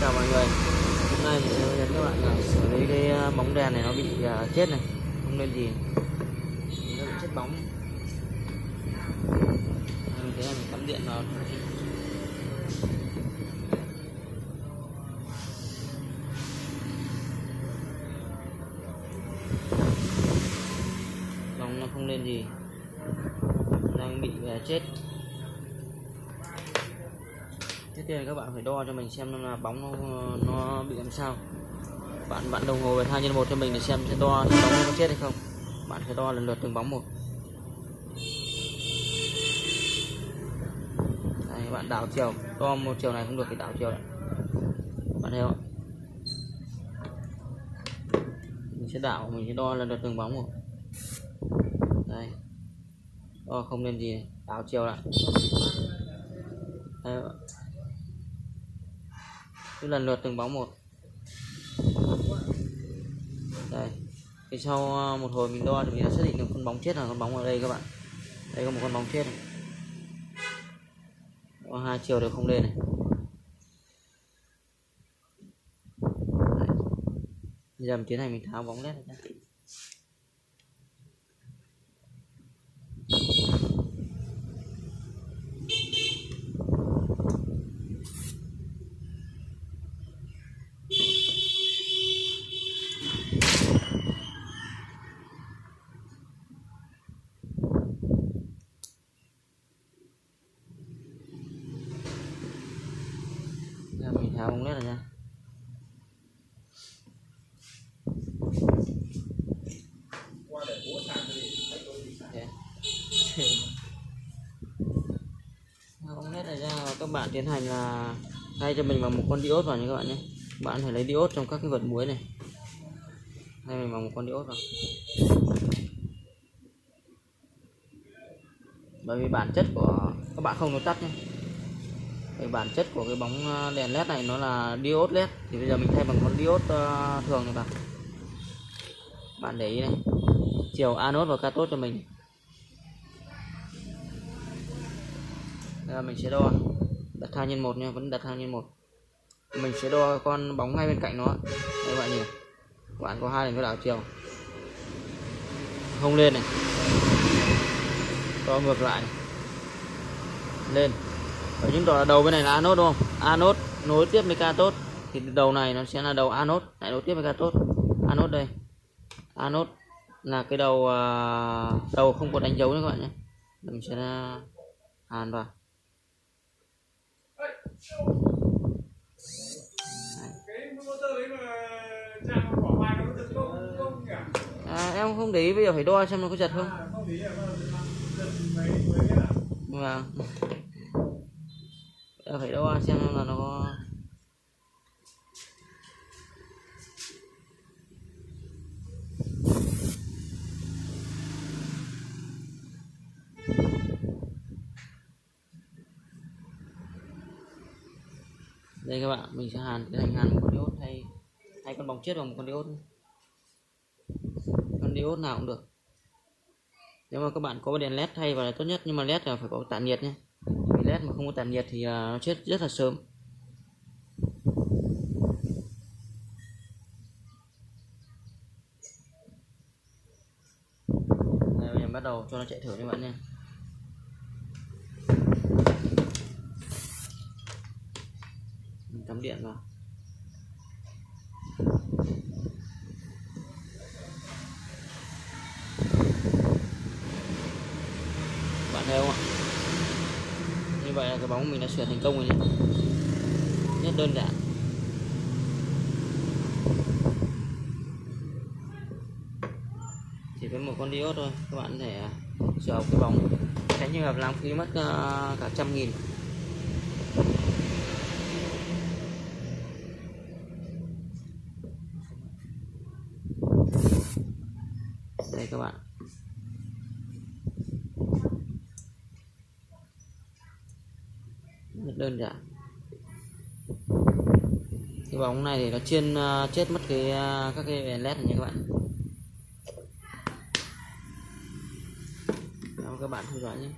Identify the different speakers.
Speaker 1: chào mọi người. Hôm nay mình sẽ hướng dẫn các bạn là xử lý cái à, bóng đèn này nó bị à, chết này. Không nên gì nó bị chết bóng. Mình thế là mình cắm điện vào. Bóng nó không lên gì đang bị à, chết. Thế thì các bạn phải đo cho mình xem là bóng nó nó bị làm sao. Bạn bạn đồng hồ về hai nhân một cho mình để xem sẽ đo bóng nó có chết hay không. Bạn sẽ đo lần lượt từng bóng một. Đây, bạn đảo chiều, đo một chiều này không được thì đảo chiều lại. Bạn thấy không? Mình sẽ đảo, mình sẽ đo lần lượt từng bóng một. Đây. Đo không nên gì này, đảo chiều lại. Đây, cứ lần lượt từng bóng một. Đây. Thì sau ờ, một hồi mình đo thì mình đã xác định được con bóng chết là con bóng ở đây các bạn. Đây có một con bóng chết này. có hai chiều đều không lên này. Đấy. bây giờ mình tiến hành mình tháo bóng led ra giờ không tháo rồi nha. Dạ. Không hết bóng này ra các bạn tiến hành là thay cho mình bằng một con diốt vào nha các bạn nhé. Bạn phải lấy diốt trong các cái vật muối này. Thay mình bằng một con diốt vào. Bởi vì bản chất của các bạn không nó tắt nhé cái bản chất của cái bóng ờ, đèn led này nó là diode led thì bây giờ mình thay bằng con diode ờ, thường này bạn. bạn để ý này. Chiều anode và cathode cho mình. Đây là mình sẽ đo. Đặt hai nhân một nha, vẫn đặt hai nhân một. Mình sẽ đo con bóng ngay bên cạnh nó. Đây các bạn nhìn các bạn có hai đèn có đảo chiều. Không lên này. Đo ngược lại này. lên. Đấy, chứng tỏ là đầu bên này là anode đúng không? Anode nối tiếp với cathode. Thì đầu này nó sẽ là đầu anode. Lại nối tiếp với cathode. Anode đây. Anode là cái đầu à, đầu không có đánh dấu nữa các bạn nhé. Mình sẽ hàn vào. À, em không để ý bây giờ phải đo xem nó có giật không. Vâng Giờ phải đo xem là nó có đây các bạn, mình sẽ hàn cái hàn một con diode hay hay con bóng chết bằng một con diode con diode nào cũng được. Nếu mà các bạn có đèn led thay vào là tốt nhất, nhưng mà led là phải có tản nhiệt nhé vì mà không có tản nhiệt thì ờ, nó chết rất là sớm. Đây, bây giờ bắt đầu cho nó chạy thử các bạn nha. Mình cắm điện vào. Bạn thấy không ạ? Vậy là cái bóng mình đã sửa thành công rồi nhé rất đơn giản. Chỉ với một con diode thôi, các bạn có thể à, sửa học cái bóng. Tránh trường hợp lãng phí mất ờ, cả trăm nghìn. Đây các bạn rất đơn giản. Cái bóng này thì nó chiên uh, chết mất cái uh, các cái đèn led này nha các bạn. Đó, các bạn theo dõi nhé.